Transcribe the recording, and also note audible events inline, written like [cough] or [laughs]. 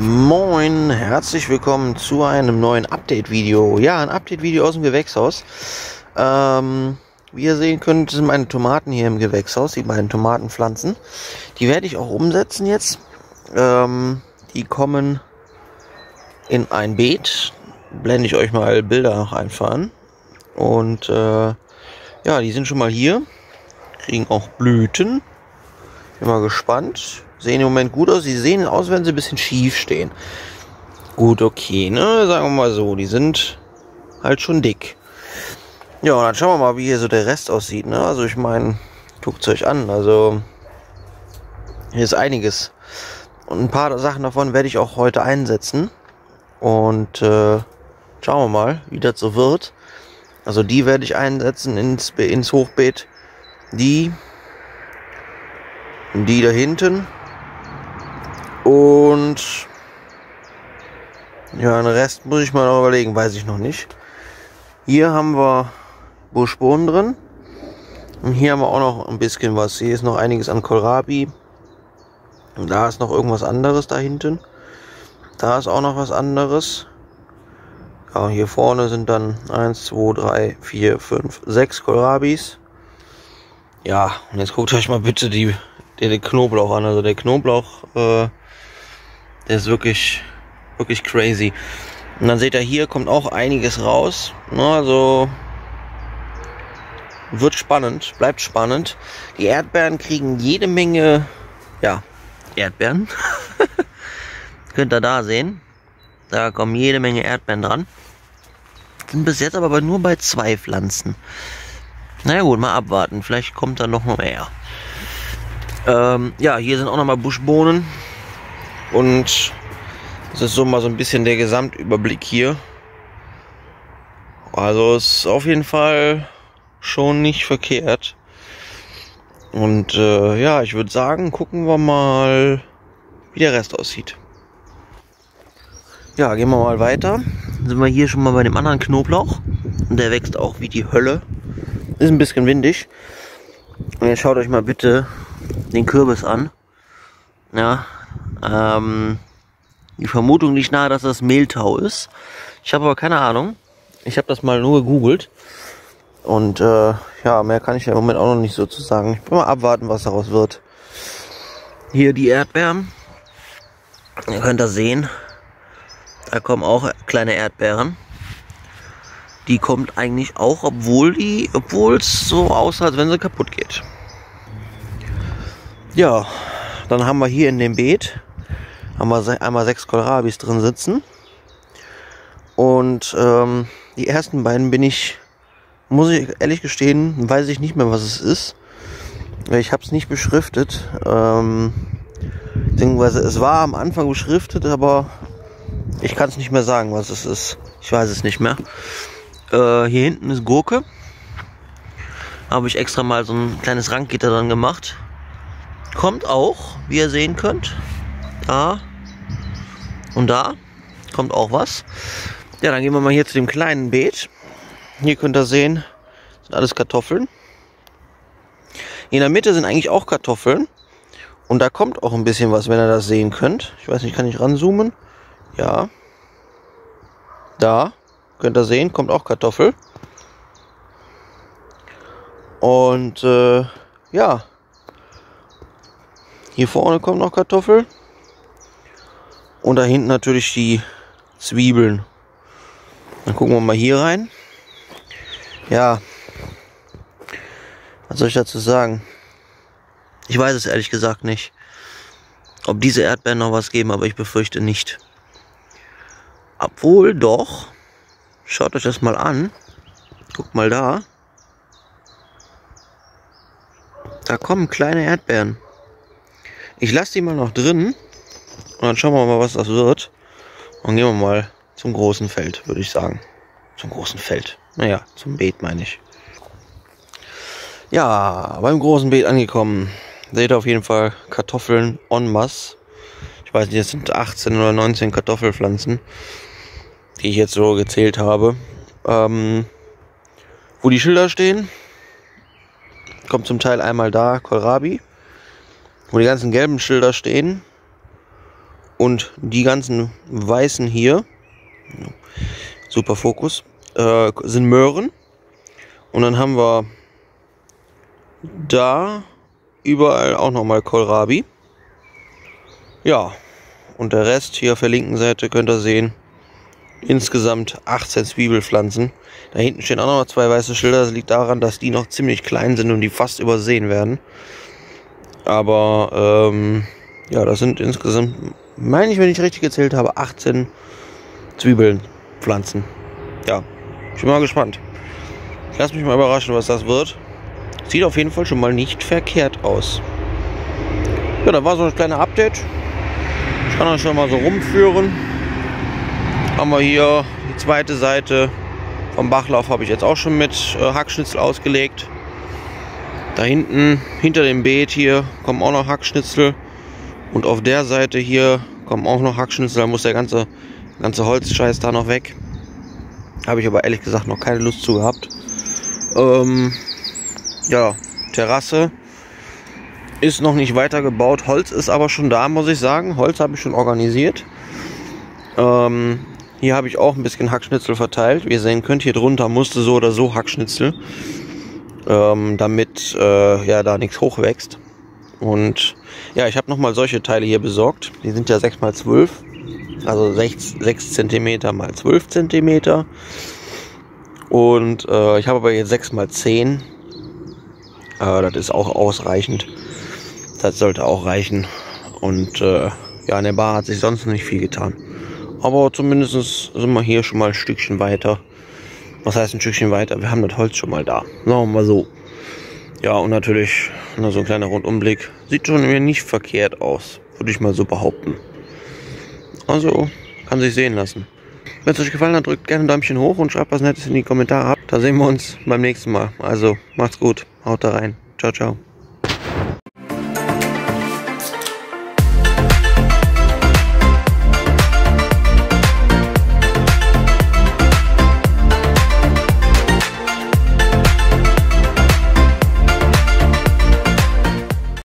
moin, herzlich willkommen zu einem neuen Update-Video. Ja, ein Update-Video aus dem Gewächshaus. Ähm, wie ihr sehen könnt, sind meine Tomaten hier im Gewächshaus, die beiden Tomatenpflanzen. Die werde ich auch umsetzen jetzt. Ähm, die kommen in ein Beet. Blende ich euch mal Bilder noch einfahren. Und äh, ja, die sind schon mal hier. Kriegen auch Blüten. Bin mal gespannt. Sehen im Moment gut aus. Sie sehen aus, wenn sie ein bisschen schief stehen. Gut, okay, ne? Sagen wir mal so. Die sind halt schon dick. Ja, und dann schauen wir mal, wie hier so der Rest aussieht, ne? Also ich meine, guckt euch an. Also hier ist einiges. Und ein paar Sachen davon werde ich auch heute einsetzen. Und äh, schauen wir mal, wie das so wird. Also die werde ich einsetzen ins, ins Hochbeet. Die die da hinten und ja, den Rest muss ich mal noch überlegen, weiß ich noch nicht. Hier haben wir Buschbohnen drin. Und hier haben wir auch noch ein bisschen was. Hier ist noch einiges an Kohlrabi. Und da ist noch irgendwas anderes da hinten. Da ist auch noch was anderes. Ja, hier vorne sind dann 1, 2, 3, 4, 5, 6 Kohlrabis. Ja, und jetzt guckt euch mal bitte die den Knoblauch an. Also der Knoblauch, äh, ist wirklich, wirklich crazy. Und dann seht ihr, hier kommt auch einiges raus. Also wird spannend, bleibt spannend. Die Erdbeeren kriegen jede Menge, ja, Erdbeeren. [laughs] Könnt ihr da sehen. Da kommen jede Menge Erdbeeren dran. Sind bis jetzt aber nur bei zwei Pflanzen. Na gut, mal abwarten. Vielleicht kommt da noch mehr. Ähm, ja, hier sind auch nochmal Buschbohnen. Und das ist so mal so ein bisschen der Gesamtüberblick hier. Also ist auf jeden Fall schon nicht verkehrt. Und äh, ja, ich würde sagen, gucken wir mal, wie der Rest aussieht. Ja, gehen wir mal weiter. Dann sind wir hier schon mal bei dem anderen Knoblauch. Und der wächst auch wie die Hölle. Ist ein bisschen windig. Und jetzt schaut euch mal bitte den Kürbis an. Ja, ähm, die Vermutung liegt nahe, dass das Mehltau ist. Ich habe aber keine Ahnung. Ich habe das mal nur gegoogelt. Und äh, ja, mehr kann ich ja im Moment auch noch nicht so zu sagen. Ich will mal abwarten, was daraus wird. Hier die Erdbeeren. Ihr könnt das sehen. Da kommen auch kleine Erdbeeren. Die kommt eigentlich auch, obwohl die, obwohl es so aussah, als wenn sie kaputt geht. Ja, dann haben wir hier in dem Beet wir einmal sechs Kohlrabis drin sitzen. Und ähm, die ersten beiden bin ich, muss ich ehrlich gestehen, weiß ich nicht mehr, was es ist. Ich habe es nicht beschriftet. Ähm, beziehungsweise es war am Anfang beschriftet, aber ich kann es nicht mehr sagen, was es ist. Ich weiß es nicht mehr. Äh, hier hinten ist Gurke. Habe ich extra mal so ein kleines Ranggitter dran gemacht. Kommt auch, wie ihr sehen könnt. Da und da kommt auch was. Ja, dann gehen wir mal hier zu dem kleinen Beet. Hier könnt ihr sehen, sind alles Kartoffeln. In der Mitte sind eigentlich auch Kartoffeln. Und da kommt auch ein bisschen was, wenn ihr das sehen könnt. Ich weiß nicht, kann ich ranzoomen? Ja. Da, könnt ihr sehen, kommt auch Kartoffel. Und äh, ja, hier vorne kommt noch Kartoffel. Und da hinten natürlich die Zwiebeln. Dann gucken wir mal hier rein. Ja, was soll ich dazu sagen? Ich weiß es ehrlich gesagt nicht. Ob diese Erdbeeren noch was geben, aber ich befürchte nicht. Obwohl doch. Schaut euch das mal an. Guckt mal da. Da kommen kleine Erdbeeren. Ich lasse die mal noch drin. Und dann schauen wir mal, was das wird. Und gehen wir mal zum großen Feld, würde ich sagen. Zum großen Feld. Naja, zum Beet meine ich. Ja, beim großen Beet angekommen. Seht ihr auf jeden Fall Kartoffeln en masse. Ich weiß nicht, es sind 18 oder 19 Kartoffelpflanzen, die ich jetzt so gezählt habe. Ähm, wo die Schilder stehen, kommt zum Teil einmal da Kohlrabi. Wo die ganzen gelben Schilder stehen, Und die ganzen weißen hier, super Fokus, äh, sind Möhren. Und dann haben wir da überall auch nochmal Kohlrabi. Ja, und der Rest hier auf der linken Seite könnt ihr sehen, insgesamt 18 Zwiebelpflanzen. Da hinten stehen auch noch zwei weiße Schilder. Das liegt daran, dass die noch ziemlich klein sind und die fast übersehen werden. Aber ähm, ja, das sind insgesamt, meine ich, wenn ich richtig gezählt habe, 18 Zwiebelpflanzen. Ja, ich bin mal gespannt. Ich lasse mich mal überraschen, was das wird. Sieht auf jeden Fall schon mal nicht verkehrt aus. Ja, da war so ein kleiner Update. Ich kann euch schon mal so rumführen. Haben wir hier die zweite Seite vom Bachlauf habe ich jetzt auch schon mit äh, Hackschnitzel ausgelegt. Da hinten, hinter dem Beet hier, kommen auch noch Hackschnitzel. Und auf der Seite hier kommen auch noch Hackschnitzel. Da muss der ganze, ganze Holzscheiß da noch weg. Habe ich aber ehrlich gesagt noch keine Lust zu gehabt. Ähm, ja, Terrasse ist noch nicht weiter gebaut. Holz ist aber schon da, muss ich sagen. Holz habe ich schon organisiert. Ähm, hier habe ich auch ein bisschen Hackschnitzel verteilt. Wie ihr sehen könnt, hier drunter musste so oder so Hackschnitzel, ähm, damit äh, ja da nichts hochwächst. Und ja, ich habe nochmal solche Teile hier besorgt. Die sind ja 6x12, also 6, 6 cm mal 12 cm. Und äh, ich habe aber jetzt 6x10. Äh, das ist auch ausreichend. Das sollte auch reichen. Und äh, ja, in der Bar hat sich sonst nicht viel getan. Aber zumindest sind wir hier schon mal ein Stückchen weiter. Was heißt ein Stückchen weiter? Wir haben das Holz schon mal da. Sagen wir mal so. Ja, und natürlich na, so ein kleiner Rundumblick. Sieht schon nicht verkehrt aus. Würde ich mal so behaupten. Also, kann sich sehen lassen. Wenn es euch gefallen hat, drückt gerne ein Däumchen hoch und schreibt was Nettes in die Kommentare ab. Da sehen wir uns beim nächsten Mal. Also, macht's gut. Haut da rein. Ciao, ciao.